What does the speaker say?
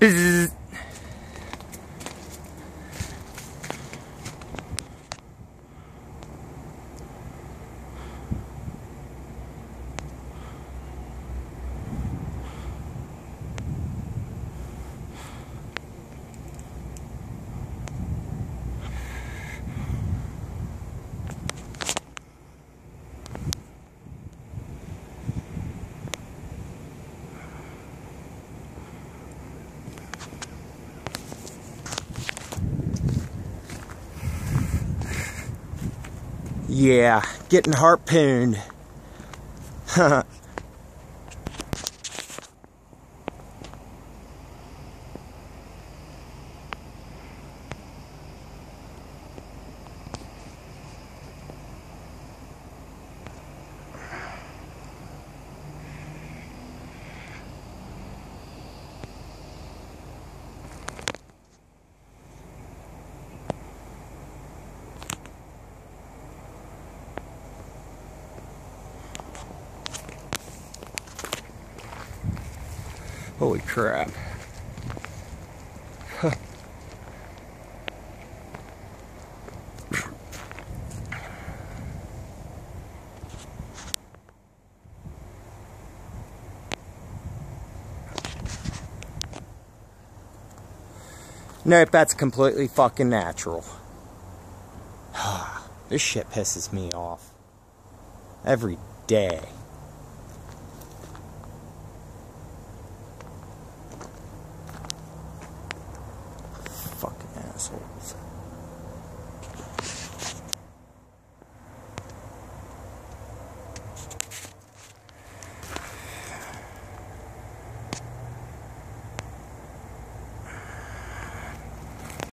Bzzz. Yeah, getting harpooned. Holy crap. Nope, that's completely fucking natural. this shit pisses me off. Every day. そうです